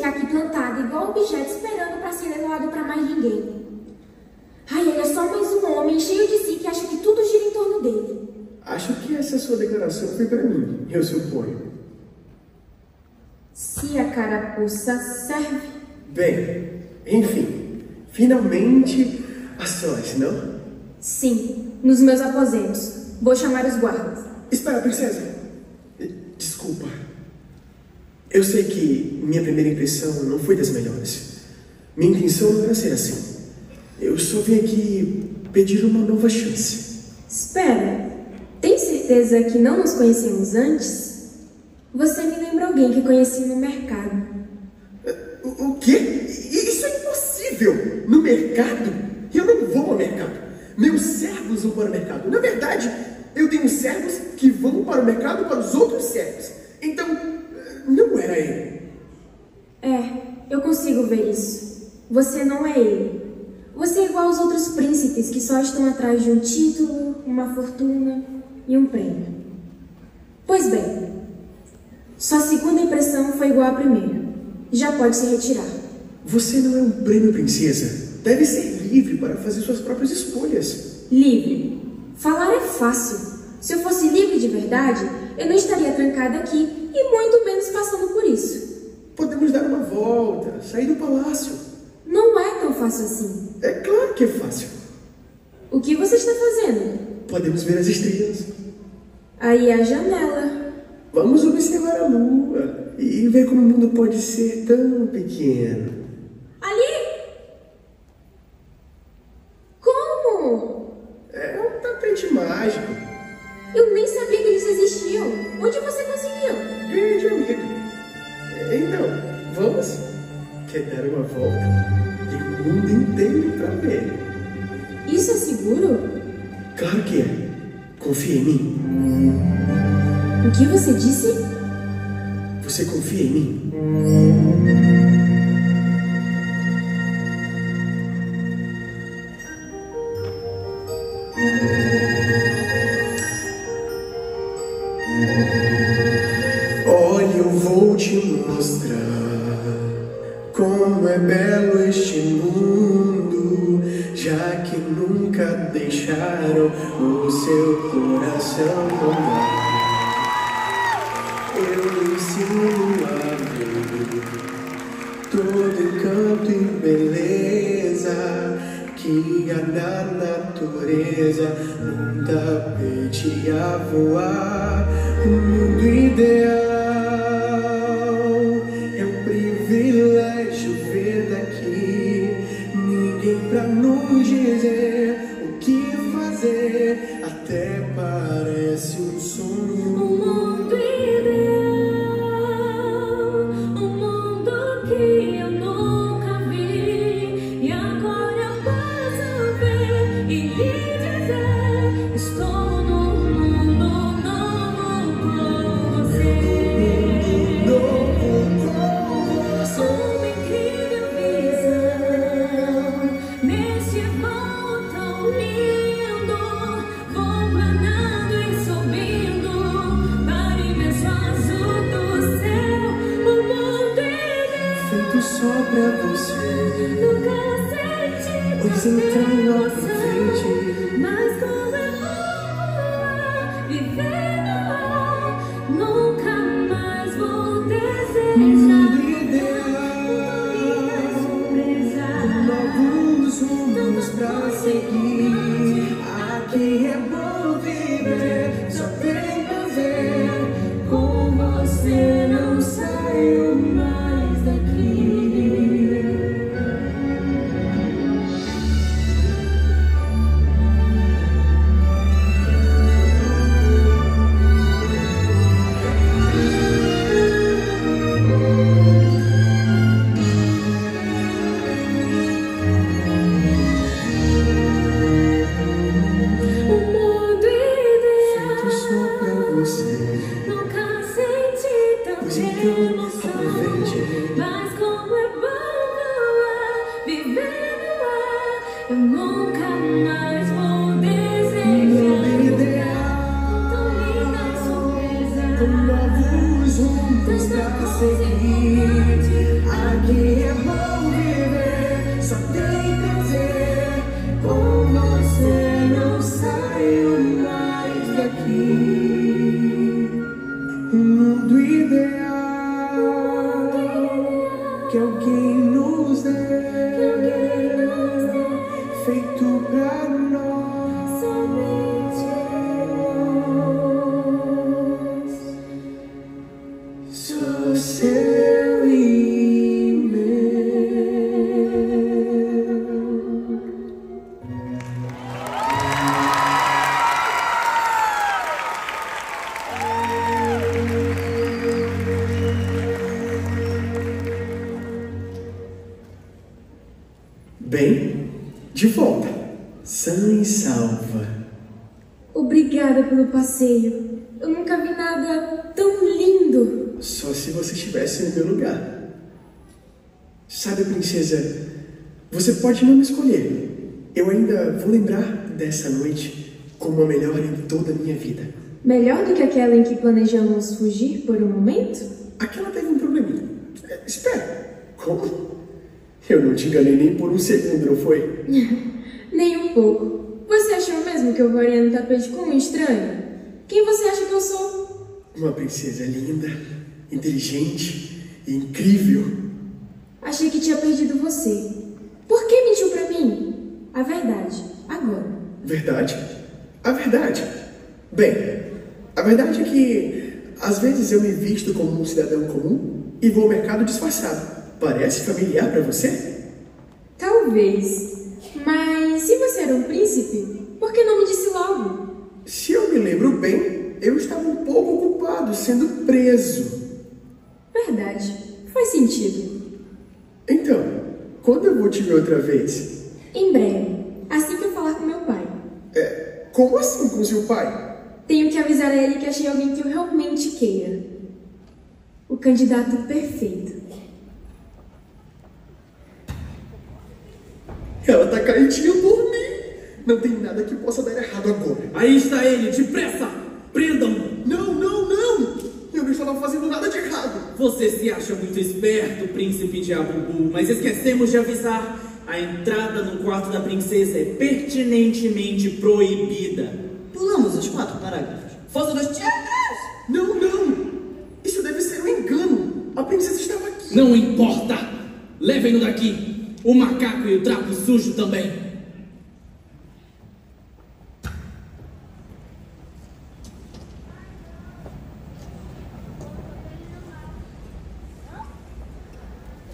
ficar aqui plantada igual objeto esperando para ser levado para mais ninguém. Ai, ele é só mais um homem cheio de si que acha que tudo gira em torno dele. Acho que essa sua declaração foi para mim, eu suponho. Se a carapuça serve. Bem, enfim, finalmente a sós, não? Sim, nos meus aposentos. Vou chamar os guardas. Espera, princesa. Desculpa. Eu sei que minha primeira impressão não foi das melhores. Minha intenção não era ser assim. Eu só vim aqui pedir uma nova chance. Espera, tem certeza que não nos conhecemos antes? Você me lembra alguém que conheci no mercado. O, o quê? Isso é impossível! No mercado? Eu não vou ao mercado. Meus servos vão para o mercado. Na verdade, eu tenho servos que vão para o mercado para os outros servos. Então, não era ele. É, eu consigo ver isso. Você não é ele. Você é igual aos outros príncipes que só estão atrás de um título, uma fortuna e um prêmio. Pois bem, sua segunda impressão foi igual à primeira. Já pode se retirar. Você não é um prêmio, princesa. Deve ser livre para fazer suas próprias escolhas. Livre? Falar é fácil. Se eu fosse livre de verdade, eu não estaria trancada aqui e muito menos passando por isso. Podemos dar uma volta, sair do palácio. Não é tão fácil assim. É claro que é fácil. O que você está fazendo? Podemos ver as estrelas. Aí a janela. Vamos observar a lua e ver como o mundo pode ser tão pequeno. Ali? Como? É um tapete mágico. Eu nem sabia que eles existiam. Onde você conseguiu? Quer dar uma volta? Tem o mundo inteiro para ver. Isso é seguro? Claro que é. Confia em mim. O que você disse? Você confia em mim? O seu coração tomar. Eu ensino a ver todo encanto e beleza que há na natureza, num tapete a voar, o mundo ideal. esa de volta, sã e salva. Obrigada pelo passeio. Eu nunca vi nada tão lindo. Só se você estivesse no meu lugar. Sabe, princesa, você pode não me escolher. Eu ainda vou lembrar dessa noite como a melhor em toda a minha vida. Melhor do que aquela em que planejamos fugir por um momento? Aquela teve um probleminha. É, espera, como? Eu não te enganei nem por um segundo, não foi? Nem um pouco. Você achou mesmo que eu voaria no tapete como um estranho? Quem você acha que eu sou? Uma princesa linda, inteligente e incrível. Achei que tinha perdido você. Por que mentiu pra mim? A verdade, agora. Verdade? A verdade? Bem, a verdade é que às vezes eu me visto como um cidadão comum e vou ao mercado disfarçado. Parece familiar pra você? Talvez. Mas se você era um príncipe, por que não me disse logo? Se eu me lembro bem, eu estava um pouco ocupado sendo preso. Verdade. Faz sentido. Então, quando eu vou te ver outra vez? Em breve, assim que eu falar com meu pai. É, como assim com seu pai? Tenho que avisar a ele que achei alguém que eu realmente queira. O candidato perfeito. Ela tá caidinha por mim. Não tem nada que possa dar errado agora. Aí está ele, depressa! Prendam-no! Não, não, não! Eu não estava fazendo nada de errado. Você se acha muito esperto, príncipe Diabubu, mas esquecemos de avisar. A entrada no quarto da princesa é pertinentemente proibida. Pulamos os quatro parágrafos. Fosse dos teatros! Não, não! Isso deve ser um engano. A princesa estava aqui. Não importa! Levem-no daqui! O macaco e o trapo sujo também!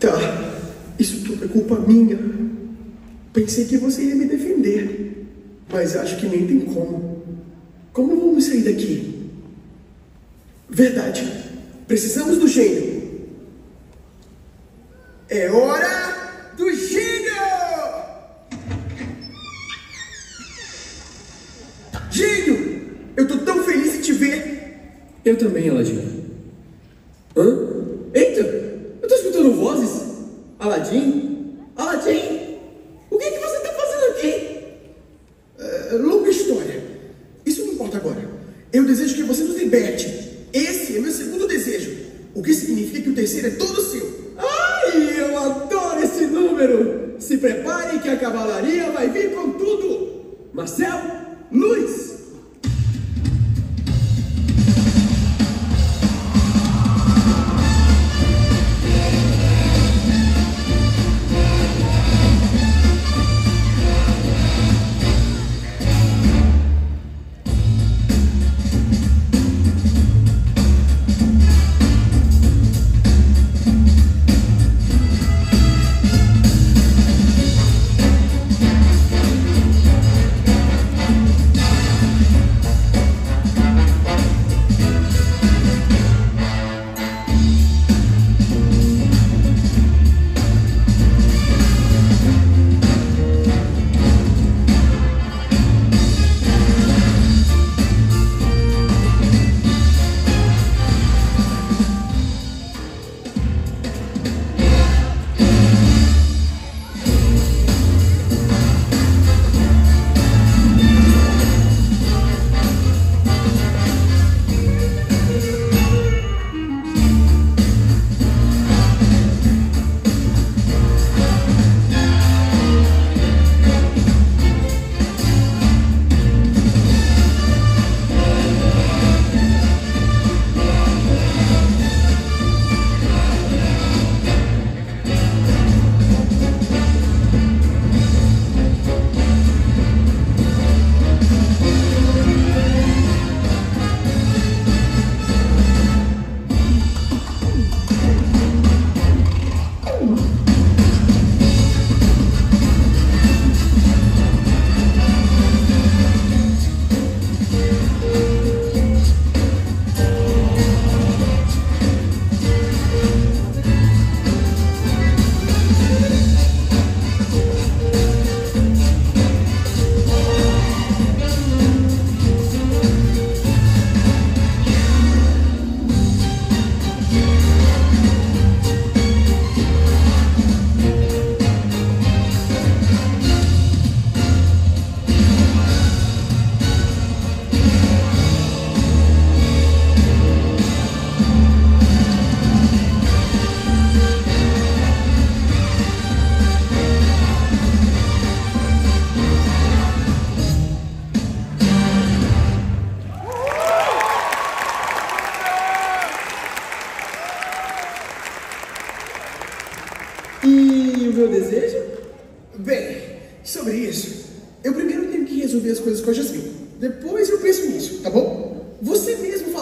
Tá, isso tudo é culpa minha. Pensei que você ia me defender, mas acho que nem tem como. Como vamos sair daqui? Verdade, precisamos do gênio. É hora Eu também, Aladim.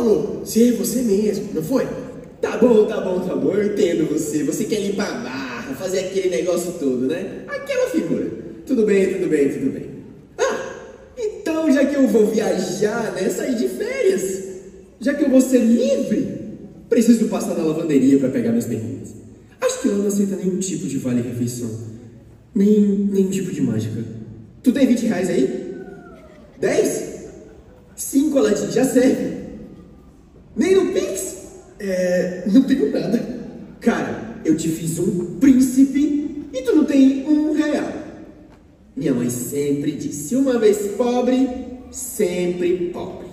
Falou, ser você mesmo, não foi? Tá bom, tá bom, tá bom, eu entendo você. Você quer limpar a barra, fazer aquele negócio todo, né? Aquela figura. Tudo bem, tudo bem, tudo bem. Ah, então já que eu vou viajar, né, sair de férias, já que eu vou ser livre, preciso passar na lavanderia para pegar minhas bermudas. Acho que ela não aceita nenhum tipo de vale-refeição, nem nenhum tipo de mágica. Tu tem 20 reais aí? 10? 5, Aladim, já serve. Nem no Pix? É. não tenho nada. Cara, eu te fiz um príncipe e tu não tem um real. Minha mãe sempre disse: uma vez pobre, sempre pobre.